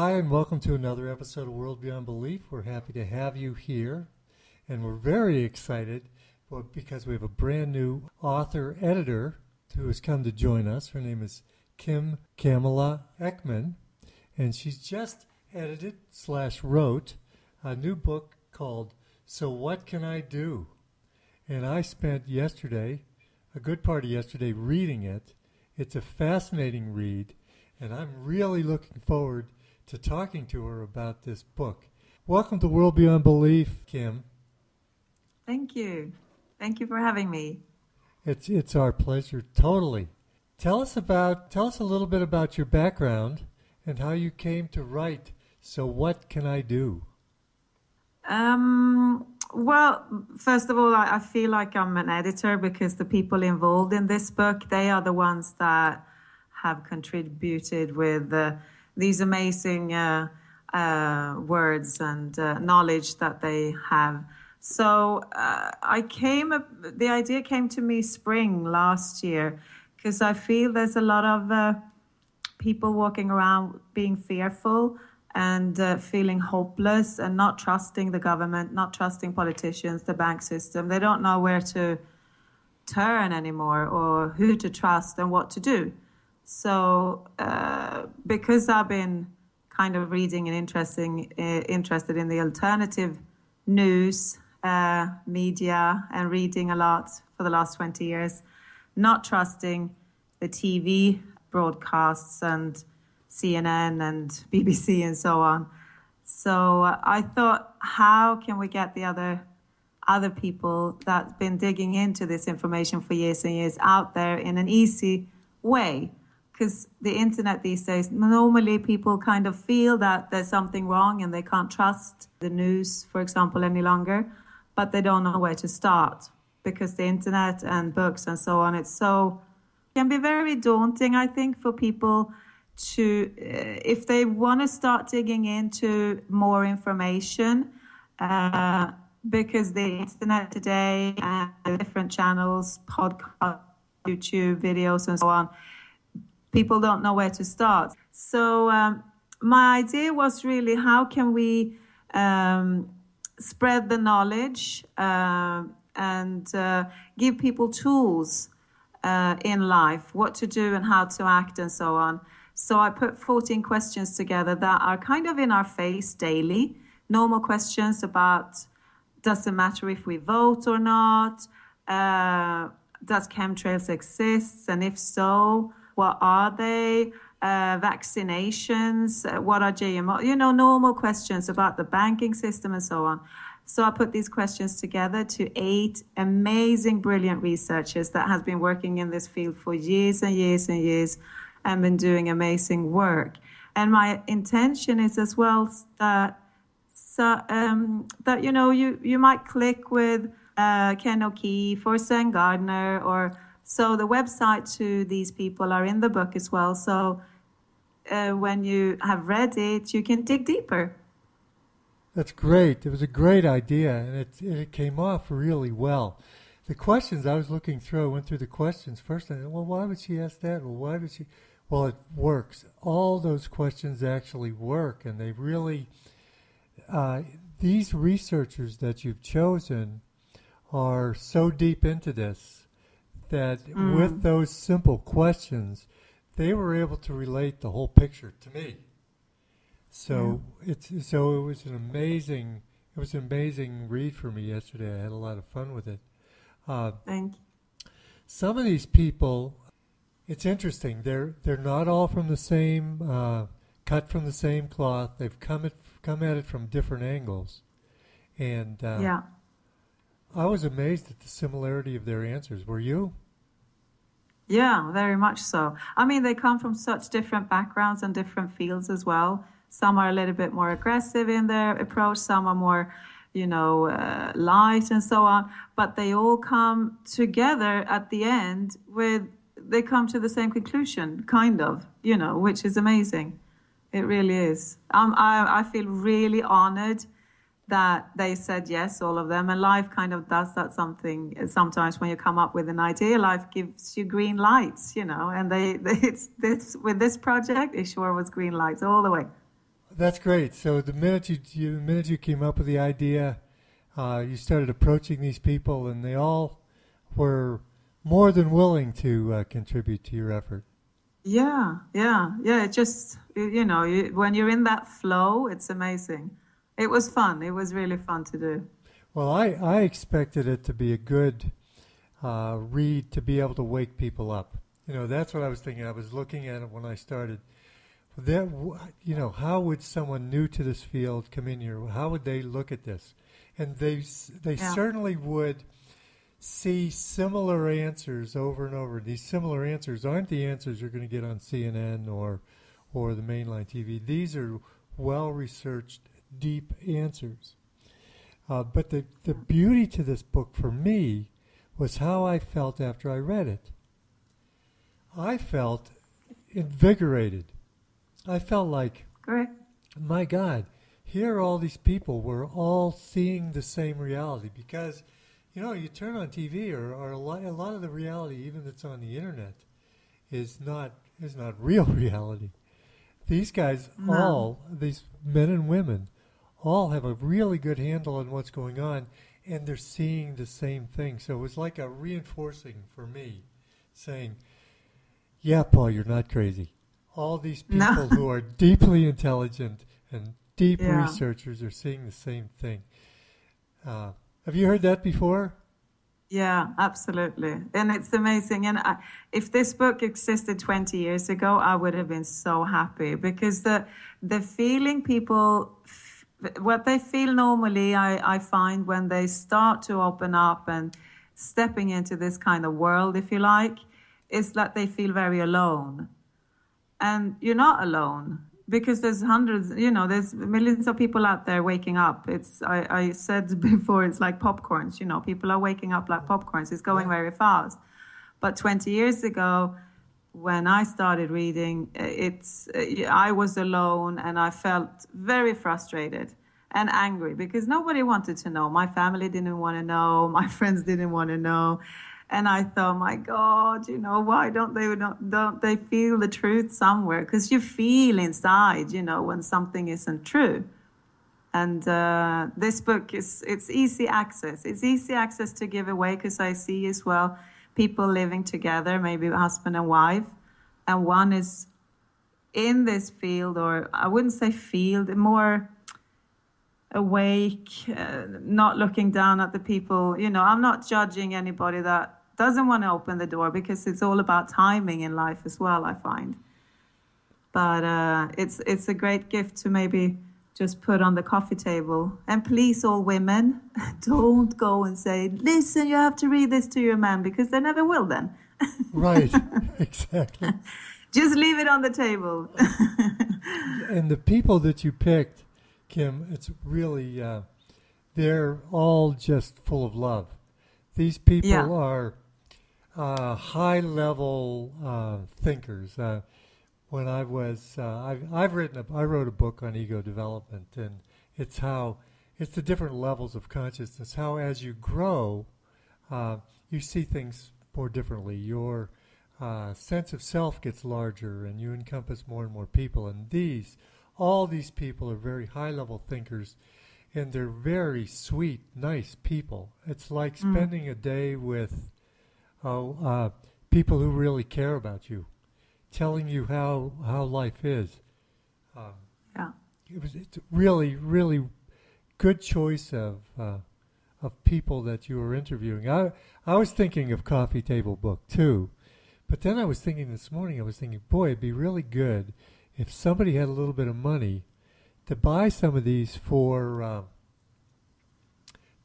Hi, and welcome to another episode of World Beyond Belief. We're happy to have you here, and we're very excited because we have a brand new author editor who has come to join us. Her name is Kim Kamala Ekman, and she's just edited slash wrote a new book called So What Can I Do? And I spent yesterday, a good part of yesterday, reading it. It's a fascinating read, and I'm really looking forward to talking to her about this book. Welcome to World Beyond Belief, Kim. Thank you. Thank you for having me. It's it's our pleasure. Totally. Tell us about tell us a little bit about your background and how you came to write. So what can I do? Um, well, first of all, I, I, feel like I'm an editor because the people involved in this book they are the ones that have contributed with. Uh, these amazing uh, uh, words and uh, knowledge that they have. So uh, I came, the idea came to me spring last year because I feel there's a lot of uh, people walking around being fearful and uh, feeling hopeless and not trusting the government, not trusting politicians, the bank system. They don't know where to turn anymore or who to trust and what to do. So, uh, because I've been kind of reading and interesting, uh, interested in the alternative news, uh, media, and reading a lot for the last 20 years, not trusting the TV broadcasts and CNN and BBC and so on. So I thought, how can we get the other other people that've been digging into this information for years and years out there in an easy way? Because the internet these days, normally people kind of feel that there's something wrong and they can't trust the news, for example, any longer, but they don't know where to start because the internet and books and so on, it's so, can be very daunting, I think, for people to, uh, if they want to start digging into more information, uh, because the internet today and different channels, podcasts, YouTube videos, and so on, people don't know where to start. So um, my idea was really how can we um, spread the knowledge uh, and uh, give people tools uh, in life, what to do and how to act and so on. So I put 14 questions together that are kind of in our face daily. Normal questions about does it matter if we vote or not? Uh, does chemtrails exist? And if so, what are they? Uh, vaccinations, uh, what are GMO? You know, normal questions about the banking system and so on. So I put these questions together to eight amazing, brilliant researchers that has been working in this field for years and years and years and been doing amazing work. And my intention is as well that so, um, that you know you you might click with uh, Ken O'Keefe or Zen Gardner or so the website to these people are in the book as well. So uh, when you have read it, you can dig deeper. That's great. It was a great idea, and it it came off really well. The questions I was looking through, I went through the questions first. And well, why would she ask that? Well, why would she? Well, it works. All those questions actually work, and they really. Uh, these researchers that you've chosen are so deep into this that mm. with those simple questions, they were able to relate the whole picture to me. So yeah. it's so it was an amazing it was an amazing read for me yesterday. I had a lot of fun with it. Uh, Thank you. Some of these people, it's interesting. They're they're not all from the same uh, cut from the same cloth. They've come at come at it from different angles, and uh, yeah. I was amazed at the similarity of their answers. Were you? Yeah, very much so. I mean, they come from such different backgrounds and different fields as well. Some are a little bit more aggressive in their approach, some are more, you know, uh, light and so on. But they all come together at the end with, they come to the same conclusion, kind of, you know, which is amazing. It really is. Um, I, I feel really honored that they said yes, all of them. And life kind of does that something sometimes when you come up with an idea, life gives you green lights, you know. And they, they it's this with this project, it sure was green lights all the way. that's great. So the minute you, you the minute you came up with the idea, uh, you started approaching these people, and they all were more than willing to uh, contribute to your effort. Yeah, yeah, yeah. It just you know, you, when you're in that flow, it's amazing. It was fun. It was really fun to do. Well, I I expected it to be a good uh, read to be able to wake people up. You know, that's what I was thinking. I was looking at it when I started. That you know, how would someone new to this field come in here? How would they look at this? And they they yeah. certainly would see similar answers over and over. These similar answers aren't the answers you're going to get on CNN or or the mainline TV. These are well researched, deep answers. Uh, but the, the beauty to this book for me was how I felt after I read it. I felt invigorated. I felt like, Correct. my God, here all these people were all seeing the same reality because, you know, you turn on TV or, or a, lot, a lot of the reality, even that's on the internet, is not is not real reality. These guys, no. all these men and women, all have a really good handle on what's going on, and they're seeing the same thing. So it was like a reinforcing for me, saying, "Yeah, Paul, you're not crazy. All these people no. who are deeply intelligent and deep yeah. researchers are seeing the same thing." Uh, have you heard that before? Yeah, absolutely. And it's amazing. And I, if this book existed 20 years ago, I would have been so happy because the the feeling people what they feel normally, I, I find when they start to open up and stepping into this kind of world, if you like, is that they feel very alone. And you're not alone because there's hundreds, you know, there's millions of people out there waking up. It's, I, I said before, it's like popcorns, you know, people are waking up like popcorns. It's going very fast. But 20 years ago, when I started reading, it's I was alone and I felt very frustrated and angry because nobody wanted to know. My family didn't want to know. My friends didn't want to know. And I thought, my God, you know, why don't they don't, don't they feel the truth somewhere? Because you feel inside, you know, when something isn't true. And uh, this book is it's easy access. It's easy access to give away because I see as well people living together, maybe husband and wife, and one is in this field, or I wouldn't say field, more awake, uh, not looking down at the people. You know, I'm not judging anybody that doesn't want to open the door because it's all about timing in life as well. I find, but uh, it's it's a great gift to maybe just put on the coffee table. And please, all women, don't go and say, listen, you have to read this to your man because they never will then. right, exactly. just leave it on the table. and the people that you picked, Kim, it's really, uh, they're all just full of love. These people yeah. are uh, high level uh, thinkers. When I was uh, I've, I've written a, I wrote a book on ego development and it's how it's the different levels of consciousness how as you grow uh, you see things more differently. Your uh, sense of self gets larger and you encompass more and more people and these all these people are very high level thinkers and they're very sweet nice people. It's like mm. spending a day with oh, uh, people who really care about you telling you how how life is. Um, yeah, it was it's really really good choice of uh, of people that you were interviewing. I I was thinking of coffee table book too, but then I was thinking this morning. I was thinking, boy, it'd be really good if somebody had a little bit of money to buy some of these for uh,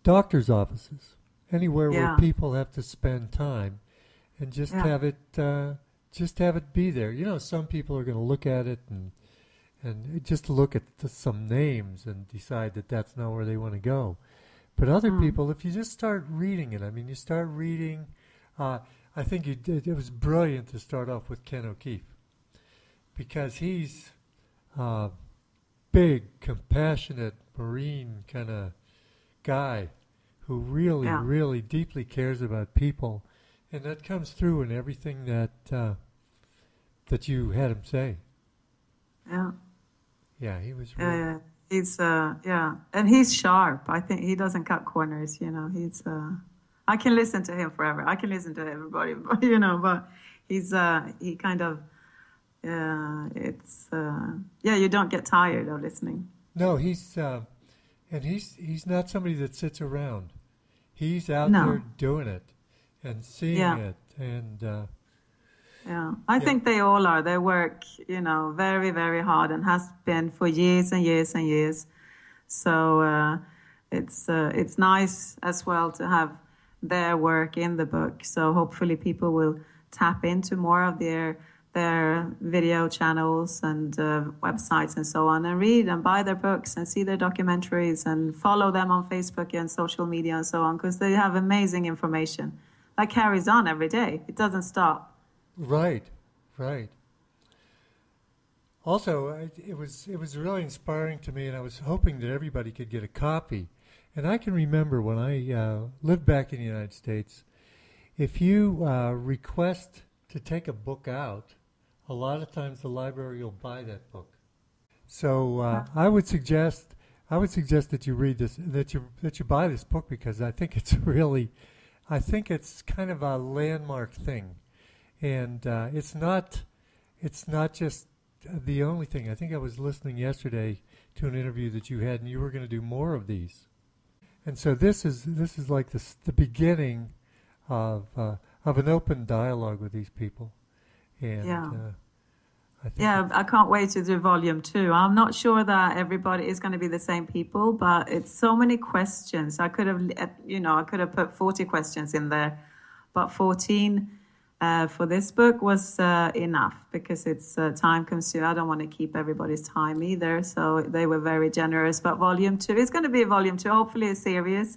doctors' offices, anywhere yeah. where people have to spend time, and just yeah. have it. Uh, just have it be there. You know, some people are going to look at it and and just look at some names and decide that that's not where they want to go. But other mm. people, if you just start reading it, I mean, you start reading. Uh, I think you did, it was brilliant to start off with Ken O'Keefe because he's a big, compassionate, marine kind of guy who really, yeah. really deeply cares about people, and that comes through in everything that uh, that you had him say. Yeah. Yeah, he was. Really... Uh, he's uh, yeah, and he's sharp. I think he doesn't cut corners. You know, he's. Uh, I can listen to him forever. I can listen to everybody, but, you know, but he's uh, he kind of. Uh, it's uh, yeah, you don't get tired of listening. No, he's uh, and he's he's not somebody that sits around. He's out No. there doing it and seeing Yeah. it, and uh, Yeah, I Yeah. think they all are. They work, you know, very, very hard and has been for years and years and years. So uh, it's uh, it's nice as well to have their work in the book. So hopefully people will tap into more of their their video channels and uh, websites and so on, and read and buy their books and see their documentaries and follow them on Facebook and social media and so on because they have amazing information that carries on every day. It doesn't stop. Right, right. Also, I- it was it was really inspiring to me, and I was hoping that everybody could get a copy. And I can remember when I uh, lived back in the United States, if you uh, request to take a book out, a lot of times the library will buy that book. So uh, I would suggest I would suggest that you read this that you that you buy this book because I think it's really I think it's kind of a landmark thing and uh, it's not it's not just the only thing. I think I was listening yesterday to an interview that you had, and you were going to do more of these. And so this is this is like the the beginning of uh, of an open dialogue with these people, and Yeah. uh, I Yeah, I can't wait to do volume two. I'm not sure that everybody is going to be the same people, but it's so many questions. I could have, you know, I could have put 40 questions in there, but 14 uh, for this book was uh, enough because it's uh, time consuming. I don't want to keep everybody's time either, so they were very generous. But volume two is going to be a volume two, hopefully a series,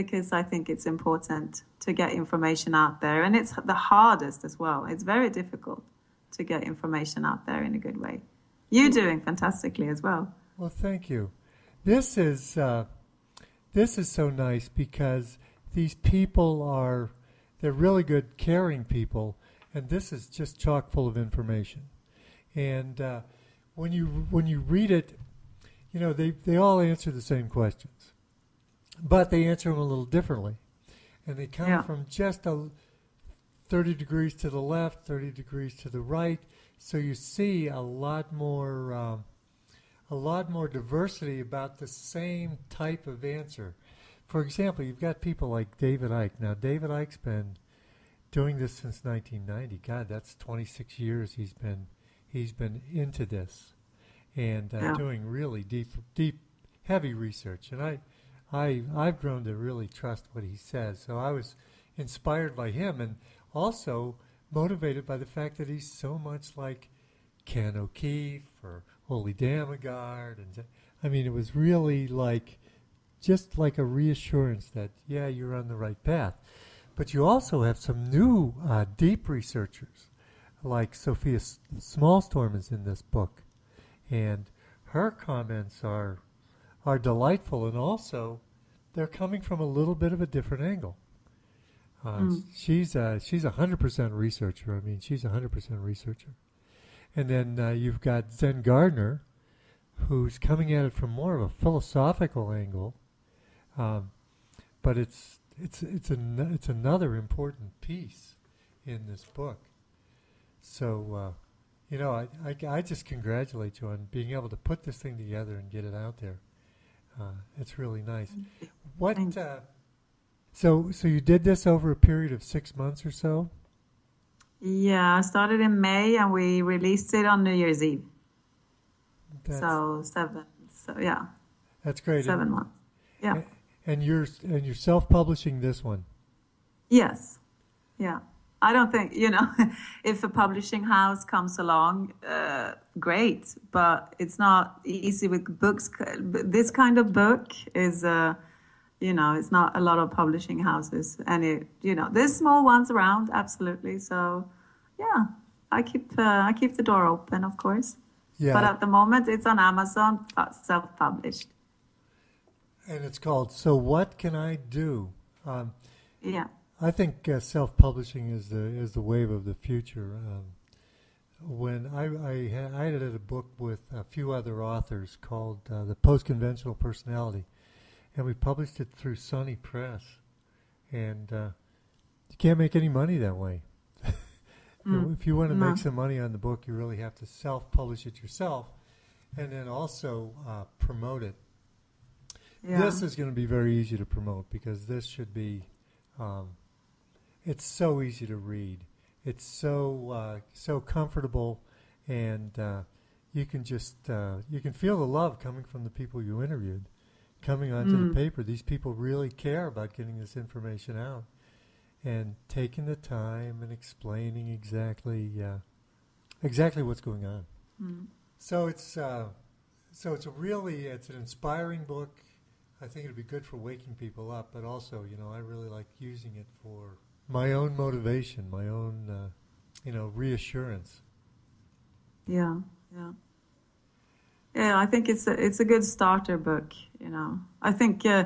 because I think it's important to get information out there, and it's the hardest as well. It's very difficult to get information out there in a good way. You're doing fantastically as well. Well, thank you. This is uh, this is so nice because these people are they're really good, caring people, and this is just chock full of information. And uh, when you when you read it, you know they they all answer the same questions, but they answer them a little differently, and they come Yeah. from just a 30 degrees to the left, 30 degrees to the right. So you see a lot more, um, a lot more diversity about the same type of answer. For example, you've got people like David Icke. Now, David Icke's been doing this since 1990. God, that's 26 years he's been he's been into this and uh, doing really deep, deep, heavy research. And I, I, I've grown to really trust what he says. So I was inspired by him and also motivated by the fact that he's so much like Ken O'Keefe or Ole Dammegard. And I mean, it was really like just like a reassurance that, yeah, you're on the right path. But you also have some new uh, deep researchers, like Sofia S- Smallstorm is in this book, and her comments are are delightful, and also they're coming from a little bit of a different angle. Uh, Mm. She's a, she's a hundred percent researcher. I mean, she's a hundred percent researcher. And then uh, you've got Zen Gardner, who's coming at it from more of a philosophical angle, um, but it's it's it's an, it's another important piece in this book. So, uh, you know, I, I I just congratulate you on being able to put this thing together and get it out there. Uh, it's really nice. What? Uh, so so you did this over a period of six months or so. Yeah, I started in May and we released it on New Year's Eve. That's, so seven. So yeah, that's great. seven months. Yeah. and you're and you're self-publishing this one. Yes. Yeah. I don't think, you know, if a publishing house comes along, uh, great, but it's not easy with books. This kind of book is, uh, you know, it's not a lot of publishing houses. And it, you know, there's small ones around, absolutely. So, yeah, I keep, uh, I keep the door open, of course. Yeah. But at the moment, it's on Amazon, self published. And it's called "So What Can I Do." Um, Yeah. I think uh, self-publishing is the is the wave of the future. Um, when I I, had, I edited a book with a few other authors called uh, "The Post-Conventional Personality," and we published it through SUNY Press, and uh, you can't make any money that way. mm. If you want to no. make some money on the book, you really have to self-publish it yourself, and then also uh, promote it. Yeah. This is going to be very easy to promote because this should be. Um, it's so easy to read. It's so uh, so comfortable, and uh, you can just uh, you can feel the love coming from the people you interviewed, coming onto mm. the paper. These people really care about getting this information out, and taking the time and explaining exactly uh, exactly what's going on. Mm. So it's uh, so it's a really it's an inspiring book. I think it'd be good for waking people up, but also, you know, I really like using it for my own motivation, my own, uh, you know, reassurance. Yeah, yeah, yeah. I think it's a it's a good starter book. You know, I think uh,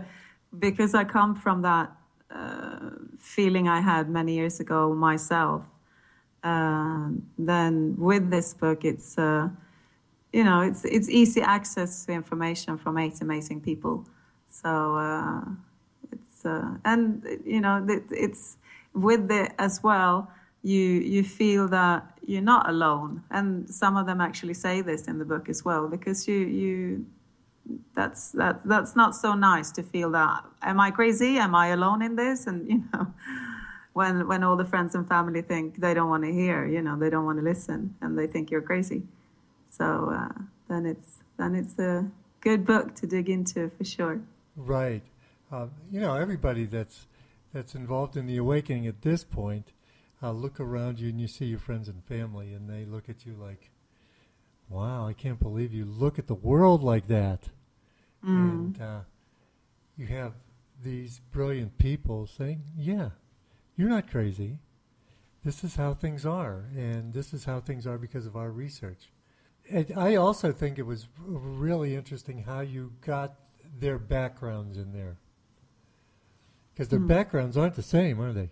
because I come from that uh, feeling I had many years ago myself. Uh, then with this book, it's uh, you know it's it's easy access to information from eight amazing people. So uh, it's uh, and you know it's with it as well, you you feel that you're not alone, and some of them actually say this in the book as well, because you you that's that that's not so nice to feel that am I crazy? Am I alone in this? And you know, when when all the friends and family think they don't want to hear, you know, they don't want to listen, and they think you're crazy. So uh, then it's then it's a good book to dig into for sure. Right. Uh, you know, everybody that's that's involved in the awakening at this point uh, look around you and you see your friends and family, and they look at you like, "Wow, I can't believe you look at the world like that." Mm. And uh, you have these brilliant people saying, "Yeah, you're not crazy. This is how things are, and this is how things are because of our research." And I also think it was really interesting how you got their backgrounds in there. Because their mm. backgrounds aren't the same, are they?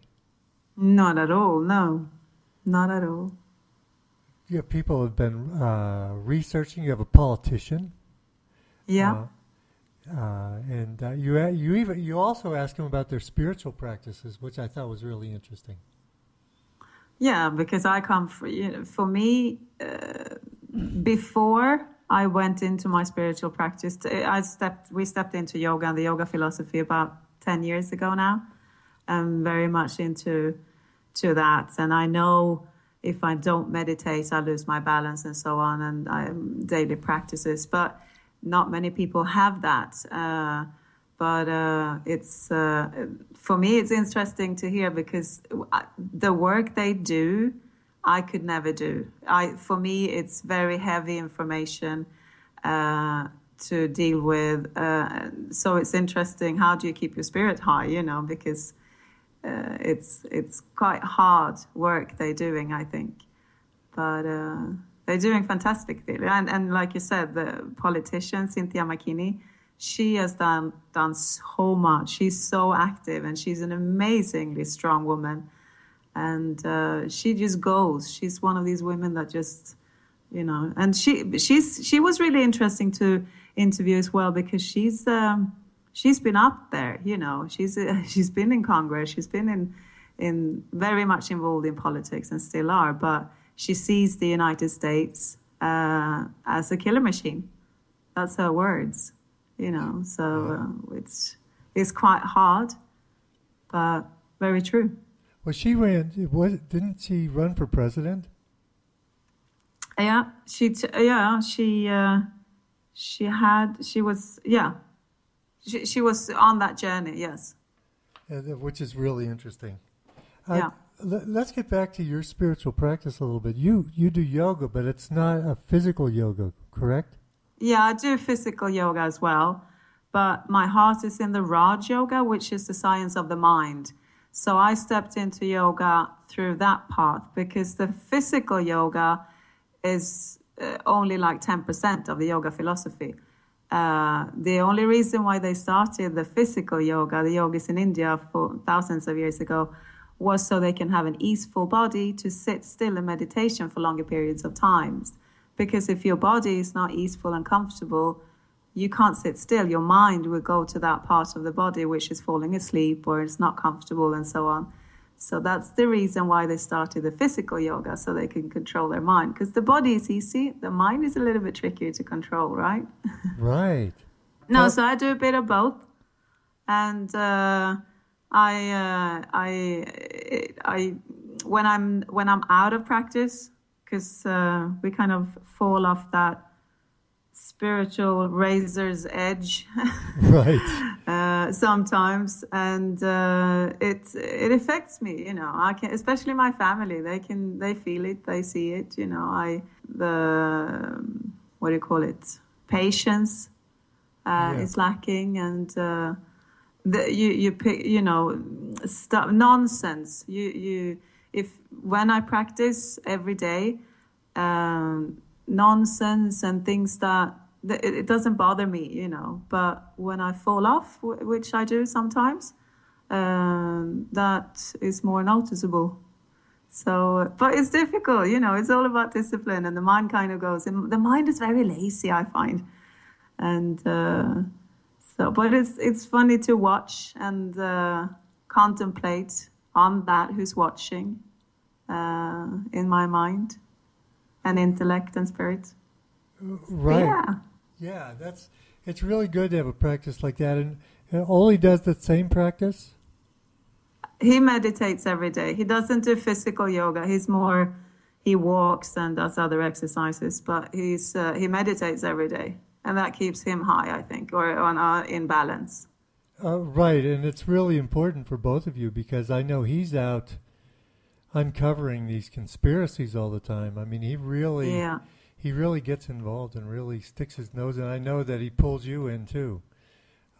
Not at all. No, not at all. You have people who have been uh, researching. You have a politician. Yeah. Uh, uh, and uh, you you even you also ask them about their spiritual practices, which I thought was really interesting. Yeah, because I come for you know, for me uh, before I went into my spiritual practice. I stepped we stepped into yoga and the yoga philosophy about 10 years ago now. I'm very much into to that. And I know if I don't meditate, I lose my balance and so on, and I, daily practices. But not many people have that. Uh, but uh, it's uh, for me, it's interesting to hear because the work they do, I could never do. I for me, it's very heavy information. Uh, to deal with. Uh, so it's interesting. How do you keep your spirit high? You know, because uh, it's it's quite hard work they're doing. I think, but uh, they're doing fantastic. And and like you said, the politician Cynthia McKinney, she has done done so much. She's so active, and she's an amazingly strong woman. And uh, she just goes. She's one of these women that just you know and she she's she was really interesting to interview as well because she's um, she's been up there. You know, she's uh, she's been in Congress. She's been in in very much involved in politics and still are. But she sees the United States uh, as a killer machine. That's her words. You know, so uh, it's it's quite hard, but very true. Well, she ran. Was didn't she run for president? Yeah, she. T- yeah, she. Uh, she had she was yeah she, she was on that journey yes which is really interesting uh, yeah let, us get back to your spiritual practice a little bit you you do yoga but it's not a physical yoga correct yeah i do physical yoga as well but my heart is in the raj yoga which is the science of the mind so i stepped into yoga through that path because the physical yoga is uh, only like 10% of the yoga philosophy. Uh, the only reason why they started the physical yoga, the yogis in India for thousands of years ago, was so they can have an easeful body to sit still in meditation for longer periods of times. Because if your body is not easeful and comfortable, you can't sit still. Your mind will go to that part of the body which is falling asleep or it's not comfortable and so on. So that's the reason why they started the physical yoga so they can control their mind. Because the body is easy, the mind is a little bit trickier to control, right? right. no, so I do a bit of both, and uh, I, uh, I, I, when I'm when I'm out of practice, because uh, we kind of fall off that spiritual razor's edge. Right. Uh, sometimes and uh, it it affects me you know. I can especially my family they can they feel it they see it you know. I the what do you call it? Patience uh, yeah. is lacking and uh, the, you you pick you know stuff nonsense. You you if when i practice every day um, nonsense and things that, it, doesn't bother me, you know. But when I fall off, which I do sometimes, um, that is more noticeable. So, but it's difficult, you know. It's all about discipline, and the mind kind of goes. And The mind is very lazy, I find, and uh, so. But it's it's funny to watch and uh, contemplate on that who's watching uh, in my mind and intellect and spirit. Right. Yeah. Yeah, that's it's really good to have a practice like that. And, and Ollie does the same practice. He meditates every day. He doesn't do physical yoga. He's more he walks and does other exercises, but he's uh, he meditates every day, and that keeps him high, I think, or on uh, in balance. Uh, right, and it's really important for both of you because I know he's out uncovering these conspiracies all the time. I mean, he really, yeah. he really gets involved and really sticks his nose in. I know that he pulls you in too.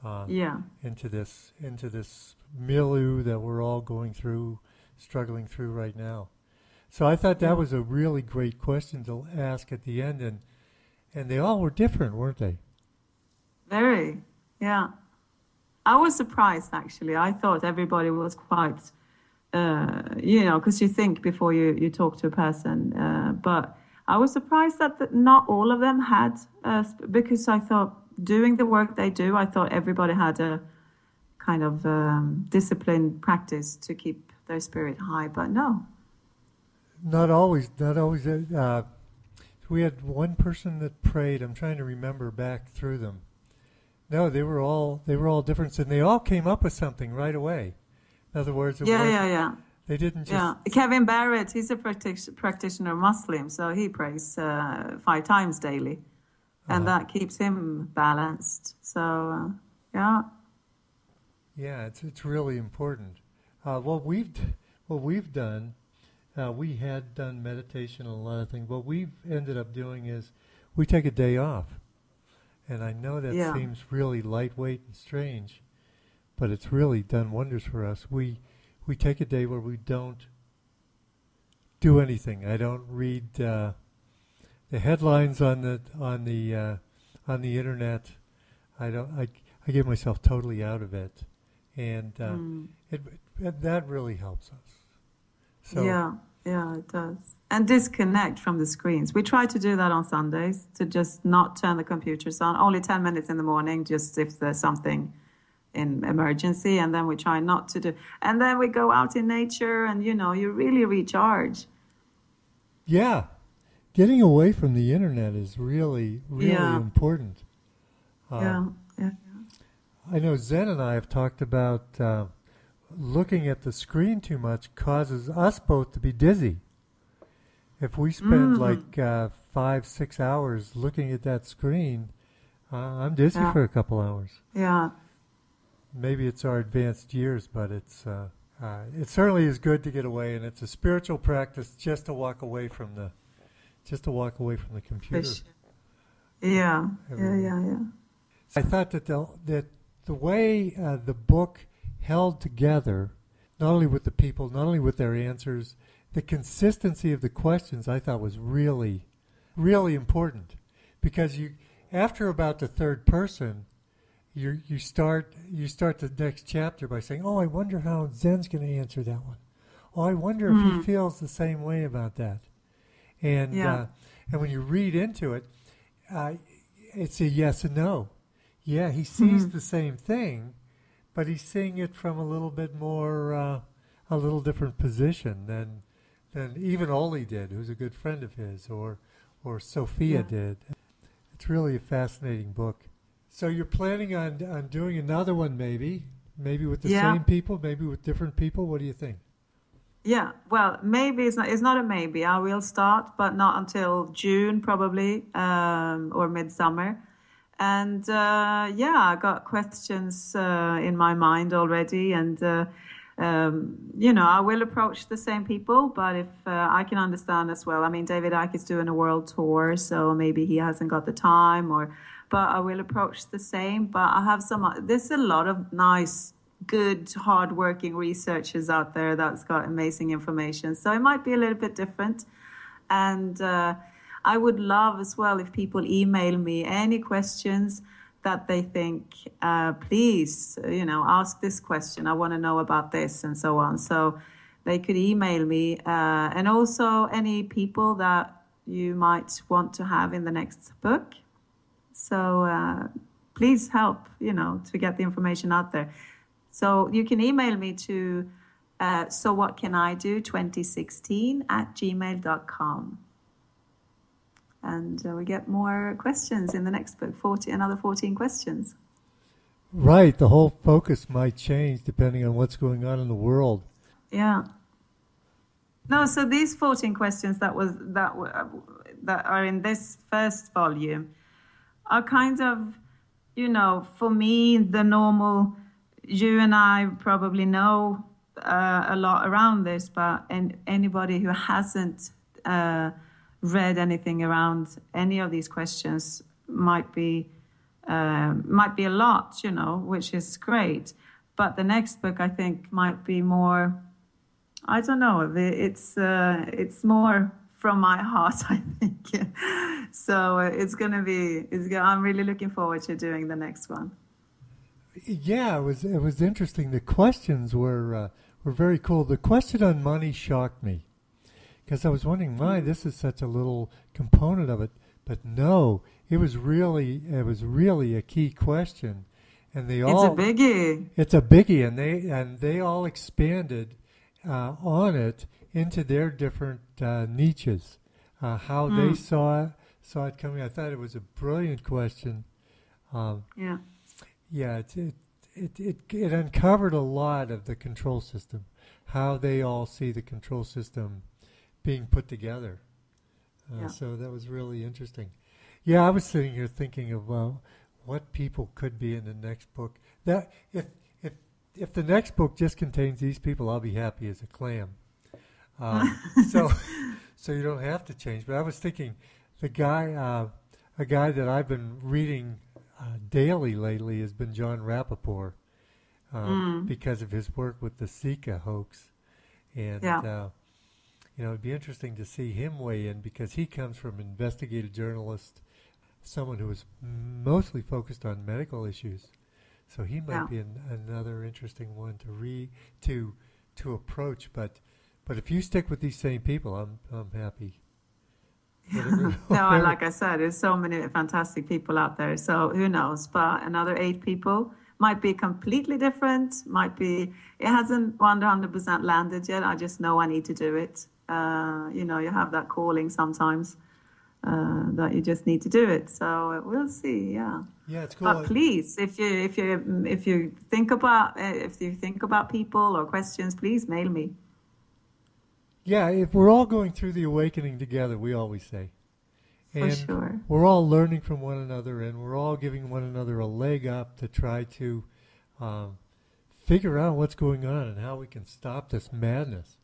Uh, yeah. Into this, into this milieu that we're all going through, struggling through right now. So I thought that was a really great question to ask at the end, and and they all were different, weren't they? Very, yeah. I was surprised actually. I thought everybody was quite uh, you know, because you think before you, you talk to a person. Uh, but I was surprised that the, not all of them had, uh, because I thought doing the work they do, I thought everybody had a kind of um, disciplined practice to keep their spirit high, but no. Not always. Not always. Uh, we had one person that prayed. I'm trying to remember back through them. No, they were all they were all different, and they all came up with something right away. In other words, yeah, yeah, yeah. They didn't just. Yeah, Kevin Barrett, he's a practic- practitioner Muslim, so he prays uh, five times daily, and uh-huh. that keeps him balanced. So, uh, yeah. Yeah, it's it's really important. Uh, what we've what we've done, uh, we had done meditation and a lot of things. What we've ended up doing is we take a day off, and I know that yeah. seems really lightweight and strange but it's really done wonders for us. We we take a day where we don't do anything. I don't read uh, the headlines on the on the uh, on the internet. I don't. I I give myself totally out of it, and uh, mm. it, it, that really helps us. So yeah, yeah, it does. And disconnect from the screens. We try to do that on Sundays to just not turn the computers on. Only ten minutes in the morning, just if there's something in emergency and then we try not to do and then we go out in nature and you know you really recharge yeah getting away from the internet is really really yeah. important uh, yeah. yeah. i know zen and i have talked about uh, looking at the screen too much causes us both to be dizzy if we spend mm. like uh, five six hours looking at that screen uh, i'm dizzy yeah. for a couple hours yeah maybe it's our advanced years, but it's uh, uh, it certainly is good to get away, and it's a spiritual practice just to walk away from the just to walk away from the computer. Yeah, yeah, yeah, yeah. I thought that the that the way uh, the book held together, not only with the people, not only with their answers, the consistency of the questions, I thought was really, really important, because you after about the third person you you start you start the next chapter by saying, "Oh, I wonder how Zen's going to answer that one. oh, I wonder if Mm-hmm. he feels the same way about that. And Yeah. uh, and when you read into it, uh, it's a yes and no. Yeah, he sees Mm-hmm. the same thing, but he's seeing it from a little bit more, uh, a little different position than than even Oli did, who's a good friend of his, or or Sofia Yeah. did. It's really a fascinating book. So you're planning on on doing another one, maybe, maybe with the Yeah. same people, maybe with different people. What do you think? Yeah, well, maybe it's not. It's not a maybe. I will start, but not until June, probably, um, or midsummer. And uh, yeah, I got questions uh, in my mind already, and uh, um, you know, I will approach the same people. But if uh, I can understand as well, I mean, David Icke is doing a world tour, so maybe he hasn't got the time, or but I will approach the same. But I have some. There's a lot of nice good, hardworking researchers out there that's got amazing information. So it might be a little bit different. And uh, I would love as well if people email me any questions that they think, uh, please, you know, ask this question. I want to know about this and so on. So they could email me. Uh, and also any people that you might want to have in the next book. So uh, please help, you know, to get the information out there. So you can email me to uh, so what can I do 2016 at gmail.com. And uh, we get more questions in the next book, 40, another 14 questions. Right, the whole focus might change depending on what's going on in the world. Yeah. No, so these 14 questions that was that were, that are in this first volume are kind of, you know, for me the normal you and I probably know uh, a lot around this, but and anybody who hasn't uh, read anything around any of these questions might be uh, might be a lot, you know, which is great. But the next book, I think, might be more. I don't know. It's uh, it's more from my heart, I think. so uh, it's gonna be. It's. go- I'm really looking forward to doing the next one. Yeah, it was it was interesting. The questions were uh, were very cool. The question on money shocked me because I was wondering why this is such a little component of it. But no, it was really it was really a key question, and they It's all a biggie. it's a biggie, and they and they all expanded uh, on it into their different uh, niches, uh, how they saw it, saw it coming. I thought it was a brilliant question. Um, Yeah. yeah, it, it it it it uncovered a lot of the control system, how they all see the control system being put together. Uh, Yeah. So that was really interesting. Yeah, I was sitting here thinking of uh, what people could be in the next book. That if if if the next book just contains these people, I'll be happy as a clam. Um, so so you don't have to change. But I was thinking, the guy, uh, a guy that I've been reading uh, daily lately has been Jon Rappoport um, Mm. because of his work with the Zika hoax, and Yeah. uh, you know it'd be interesting to see him weigh in because he comes from investigative journalist, someone who is mostly focused on medical issues, so he might Yeah. be an, another interesting one to read to to approach. But but if you stick with these same people, I'm I'm happy. No, like I said, there's so many fantastic people out there. So who knows? But another eight people might be completely different. Might be it hasn't 100% landed yet. I just know I need to do it. Uh, you know, you have that calling sometimes uh, that you just need to do it. So we'll see. Yeah. yeah, it's cool. But please, if you if you if you think about if you think about people or questions, please mail me. Yeah, if we're all going through the awakening together, we always say. For And sure. we're all learning from one another and we're all giving one another a leg up to try to um, figure out what's going on and how we can stop this madness.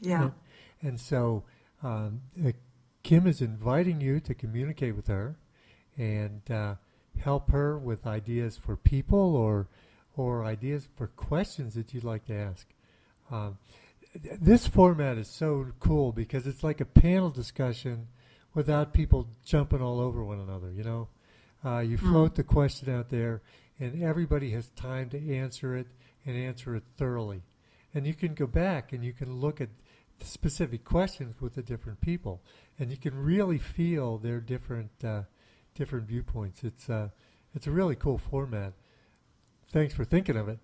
Yeah. And, and so um, uh, Kim is inviting you to communicate with her and uh, help her with ideas for people or or ideas for questions that you'd like to ask. Um, this format is so cool because it's like a panel discussion without people jumping all over one another. You know, uh, you float the question out there, and everybody has time to answer it and answer it thoroughly. and you can go back and you can look at the specific questions with the different people, and you can really feel their different uh, different viewpoints. It's uh, it's a really cool format. Thanks for thinking of it.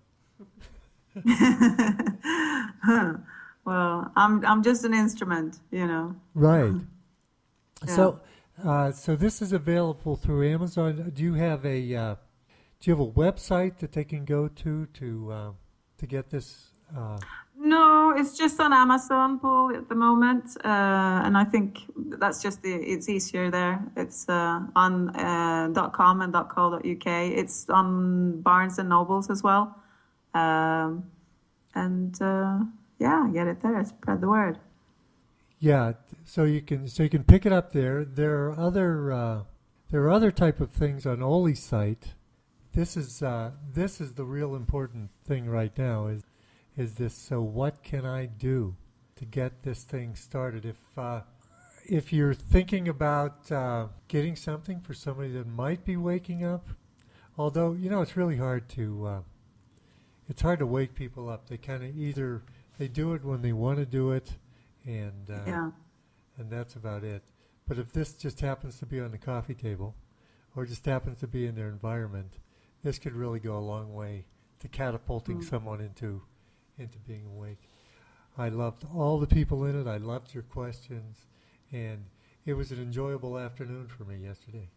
well, I'm I'm just an instrument, you know. Right. Yeah. So, uh, so this is available through Amazon. Do you have a uh, do you have a website that they can go to to uh, to get this? Uh, no, it's just on Amazon, Paul, at the moment, uh, and I think that's just the it's easier there. It's uh, on uh, .com and .co.uk. It's on Barnes and Nobles as well, um, and uh, yeah, get it there. Spread the word. Yeah, so you can so you can pick it up there. There are other uh, there are other type of things on Ole's site. This is uh, this is the real important thing right now. Is is this? So what can I do to get this thing started? If uh, if you're thinking about uh, getting something for somebody that might be waking up, although you know it's really hard to uh, it's hard to wake people up. They kind of either they do it when they want to do it and uh, yeah. and that's about it. But if this just happens to be on the coffee table, or just happens to be in their environment, this could really go a long way to catapulting mm. someone into into being awake. I loved all the people in it. I loved your questions, and it was an enjoyable afternoon for me yesterday.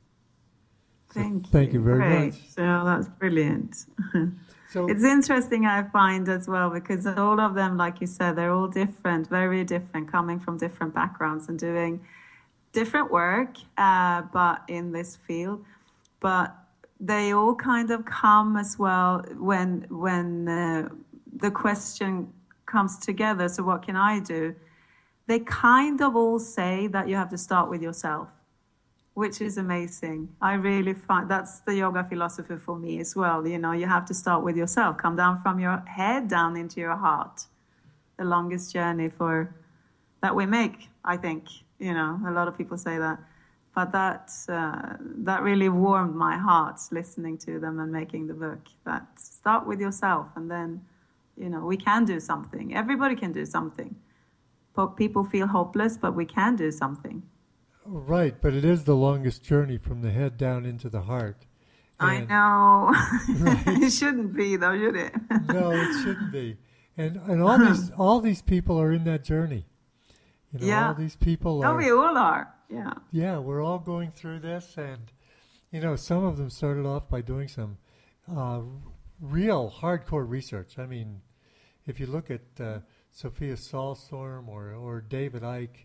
Thank you. Thank you very Great. much. So that's brilliant. so it's interesting, I find as well, because all of them, like you said, they're all different, very different, coming from different backgrounds and doing different work, uh, but in this field. But they all kind of come as well when when uh, the question comes together. So what can I do? They kind of all say that you have to start with yourself which is amazing. I really find that's the yoga philosophy for me as well. You know, you have to start with yourself. Come down from your head down into your heart. The longest journey for that we make, I think. You know, a lot of people say that, but that uh, that really warmed my heart listening to them and making the book. That start with yourself, and then, you know, we can do something. Everybody can do something. People feel hopeless, but we can do something. Right, but it is the longest journey from the head down into the heart. I know. Right. it shouldn't be though, should it? no, it shouldn't be. And and all these all these people are in that journey. You know, yeah. all these people are. Oh, we all are. Yeah. Yeah, we're all going through this, and you know, some of them started off by doing some uh, real hardcore research. I mean, if you look at uh, Sofia Smallstorm or or David Icke,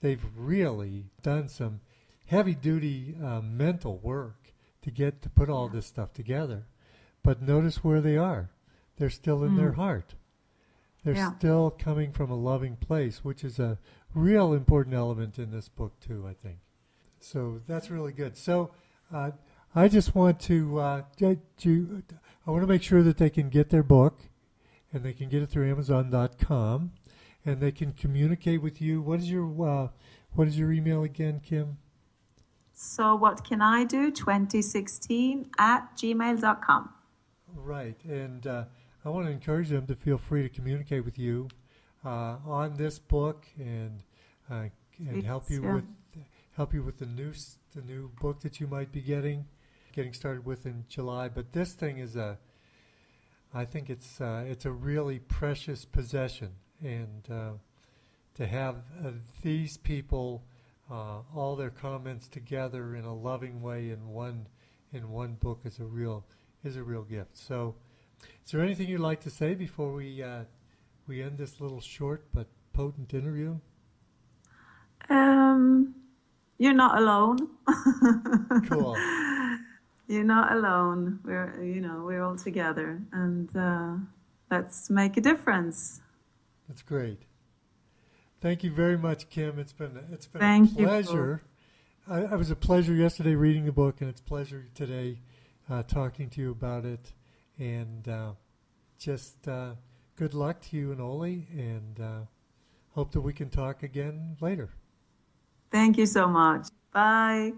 they've really done some heavy duty uh, mental work to get to put all this stuff together. But notice where they are. They're still in mm. their heart. They're yeah. still coming from a loving place, which is a real important element in this book too, I think. So that's really good. So uh, I just want to, uh, to I want to make sure that they can get their book, and they can get it through Amazon.com and they can communicate with you. What is your uh, what is your email again, Kim? So what can I do? 2016 at gmail.com. Right, and uh, I want to encourage them to feel free to communicate with you uh, on this book and uh, and help you yeah. with help you with the new the new book that you might be getting getting started with in July. But this thing is a I think it's uh, it's a really precious possession and uh, to have uh, these people uh, all their comments together in a loving way in one in one book is a real is a real gift. So, is there anything you'd like to say before we uh, we end this little short but potent interview? Um, you're not alone. cool. You're not alone. We're you know we're all together, and uh, let's make a difference. That's great. Thank you very much, Kim. It's been it's been Thank a pleasure. You, I, it was a pleasure yesterday reading the book, and it's a pleasure today uh, talking to you about it. And uh, just uh, good luck to you and Ole, and uh, hope that we can talk again later. Thank you so much. Bye.